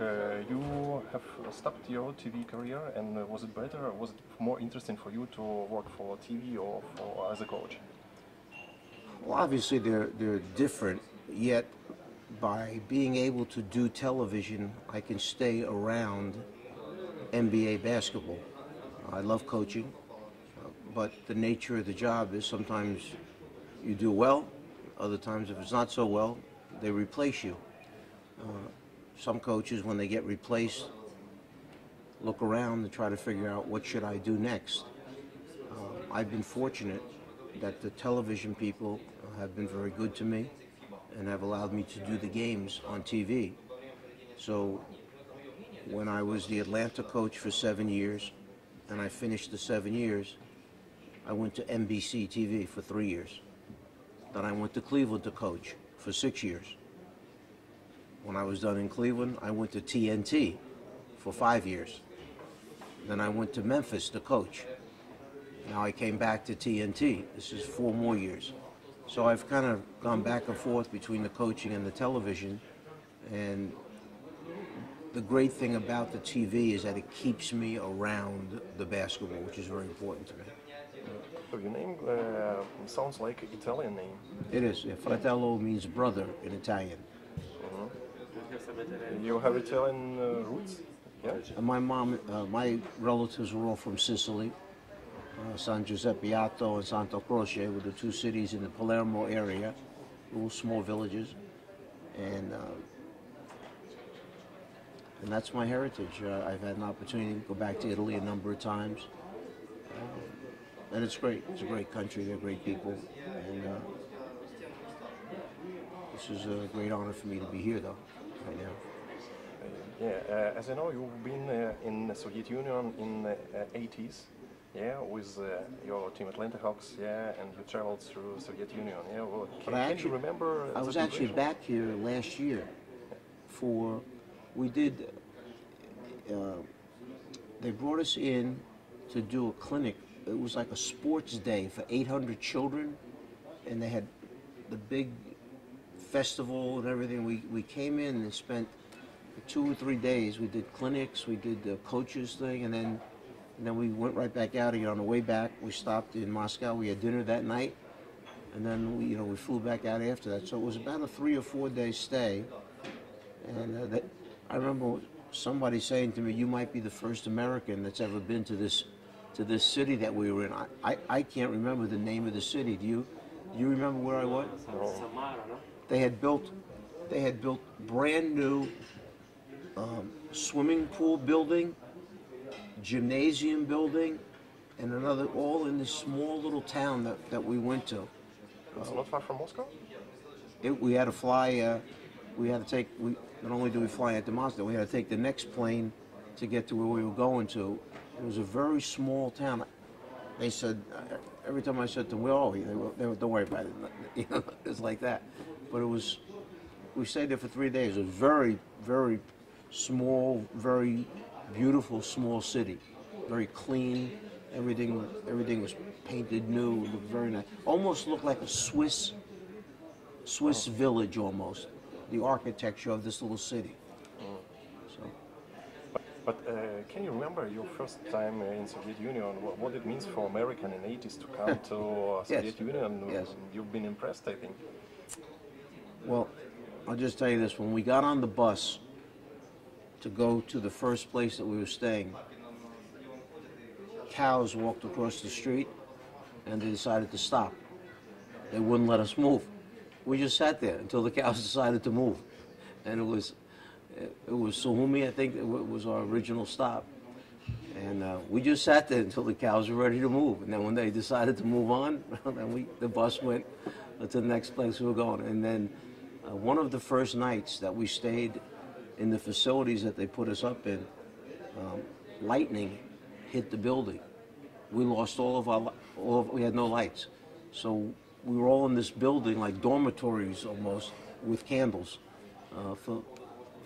uh, you have stopped your TV career, and uh, was it better, or was it more interesting for you to work for TV or for, as a coach? Well, obviously they're they're different. Yet, by being able to do television, I can stay around NBA basketball. I love coaching, uh, but the nature of the job is sometimes you do well, other times if it's not so well, they replace you. Uh, some coaches, when they get replaced, look around and try to figure out what should I do next. Uh, I've been fortunate that the television people have been very good to me and have allowed me to do the games on TV. So when I was the Atlanta coach for seven years and I finished the seven years, I went to NBC TV for three years. Then I went to Cleveland to coach for six years. When I was done in Cleveland, I went to TNT for five years. Then I went to Memphis to coach. Now I came back to TNT. This is four more years. So I've kind of gone back and forth between the coaching and the television. And the great thing about the TV is that it keeps me around the basketball, which is very important to me. So your name uh, sounds like an Italian name. It is. Yeah, Fratello means brother in Italian. You have Italian uh, roots? Yeah? And my mom, uh, my relatives were all from Sicily. Uh, San Giuseppe Jato and Santa Croce were the two cities in the Palermo area, little small villages. And, uh, and that's my heritage. Uh, I've had an opportunity to go back to Italy a number of times. Uh, and it's great. It's a great country. They're great people. And uh, this is a great honor for me to be here, though, right now. Yeah, uh, as I know, you've been uh, in the Soviet Union in the uh, 80s, yeah, with uh, your team Atlanta Hawks, yeah, and you traveled through Soviet Union, yeah. Well, can, I can actually- you remember? I the was actually situation? back here last year for, we did, uh, they brought us in to do a clinic. It was like a sports day for 800 children, and they had the big festival and everything. We, we came in and spent two or three days. We did clinics, we did the coaches thing, and then and then we went right back out again. On the way back, we stopped in Moscow. We had dinner that night, and then we, you know, we flew back out after that. So it was about a three or four day stay. And uh, that, I remember somebody saying to me, "You might be the first American that's ever been to this, to this city that we were in." I, I, I can't remember the name of the city. Do you? Do you remember where I was? Samara, no? They had built, they had built brand new um, swimming pool building, gymnasium building, and another, all in this small little town that, that we went to. It's not far from Moscow? It, we had to fly. Uh, we had to take. We not only do we fly into Moscow, we had to take the next plane to get to where we were going to. It was a very small town. They said uh, every time I said to them, "Well, they were, they were, don't worry about it." You know, it's like that. But it was. We stayed there for three days. It was very, very small, very beautiful, small city. Very clean. Everything, everything was painted new. It looked very nice. Almost looked like a Swiss Swiss village almost, the architecture of this little city. So, But uh, can you remember your first time uh, in Soviet Union? What, what it means for American in 80s to come to uh, Yes. Soviet Union? Yes. You've been impressed, I think. Well, I'll just tell you this: when we got on the bus to go to the first place that we were staying, cows walked across the street, and they decided to stop. They wouldn't let us move. We just sat there until the cows decided to move, and it was it was Sukhumi, I think, wa- was our original stop. And uh, we just sat there until the cows were ready to move. And then when they decided to move on, then we, the bus went to the next place we were going. And then uh, one of the first nights that we stayed in the facilities that they put us up in, um, lightning hit the building. We lost all of our, all of, we had no lights. So we were all in this building like dormitories almost with candles uh, for,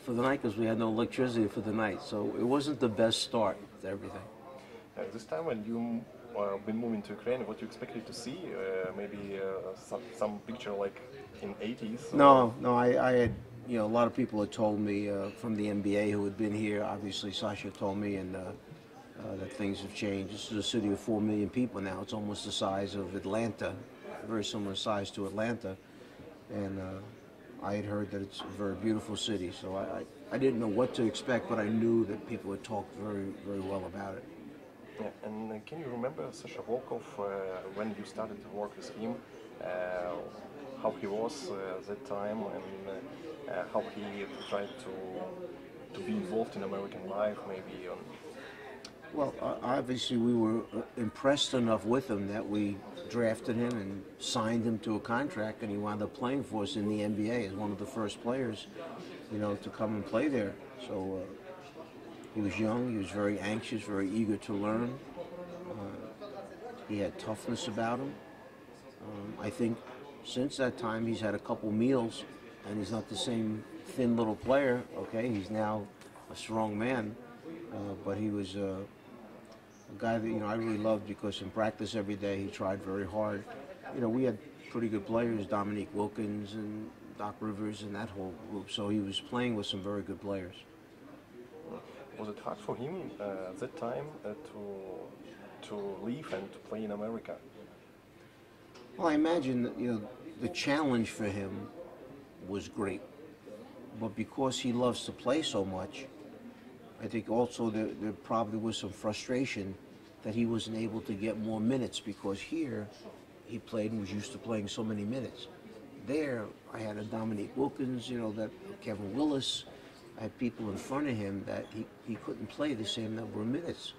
for the night because we had no electricity for the night. So it wasn't the best start to everything. Uh, this time when you uh, been moving to Ukraine, what you expected to see? Uh, maybe uh, some, some picture like in 80s? or- No, no, I, I had you know, a lot of people had told me uh, from the NBA who had been here. Obviously, Sasha told me, and uh, uh, that things have changed. This is a city of four million people now. It's almost the size of Atlanta, very similar size to Atlanta, and uh, I had heard that it's a very beautiful city. So I, I, I didn't know what to expect, but I knew that people had talked very, very well about it. Yeah, and uh, can you remember Sasha Volkov uh, when you started to work with him? Uh, how he was uh, at that time and uh, how he tried to to be involved in American life, maybe on Well, obviously, we were uh, impressed enough with him that we drafted him and signed him to a contract, and he wound up playing for us in the NBA as one of the first players, you know, to come and play there. So he was young, he was very anxious, very eager to learn. Uh, he had toughness about him. Um, I think since that time, he's had a couple meals, and he's not the same thin little player. Okay, he's now a strong man, uh, but he was. Uh, a guy that you know I really loved because in practice every day he tried very hard. You know, we had pretty good players, Dominique Wilkins and Doc Rivers and that whole group. So he was playing with some very good players. Was it hard for him uh, at that time uh, to to leave and to play in America? Well, I imagine that you know the challenge for him was great, but because he loves to play so much, I think also there, there probably was some frustration that he wasn't able to get more minutes because here he played and was used to playing so many minutes. There, I had a Dominique Wilkins, you know, that Kevin Willis. Had people in front of him that he, he couldn't play the same number of minutes.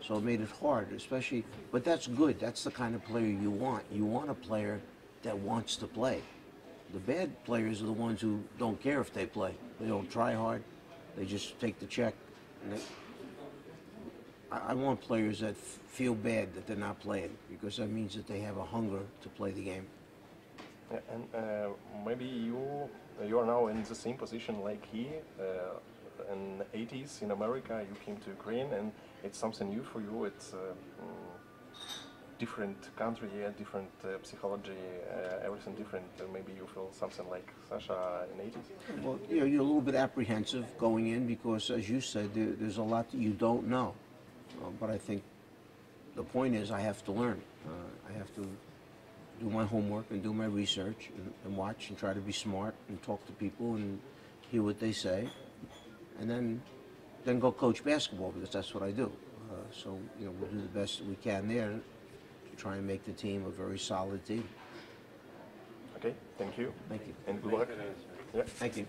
So it made it hard, especially, but that's good. That's the kind of player you want. You want a player that wants to play. The bad players are the ones who don't care if they play. They don't try hard. They just take the check. They, I, I want players that feel bad that they're not playing because that means that they have a hunger to play the game. And uh, maybe you you are now in the same position like he uh, in the 80s in America. You came to Ukraine, and it's something new for you. It's uh, mm, different country, yeah, different uh, psychology, uh, everything different. Uh, maybe you feel something like Sasha in 80s. Well, you know, you're a little bit apprehensive going in because, as you said, there, there's a lot that you don't know. But I think the point is, I have to learn. I have to do my homework and do my research and, and, watch and try to be smart and talk to people and hear what they say, and then then go coach basketball because that's what I do. Uh, so you know we'll do the best we can there to try and make the team a very solid team. Okay, thank you. Thank you. And good luck. Yeah. Thank you.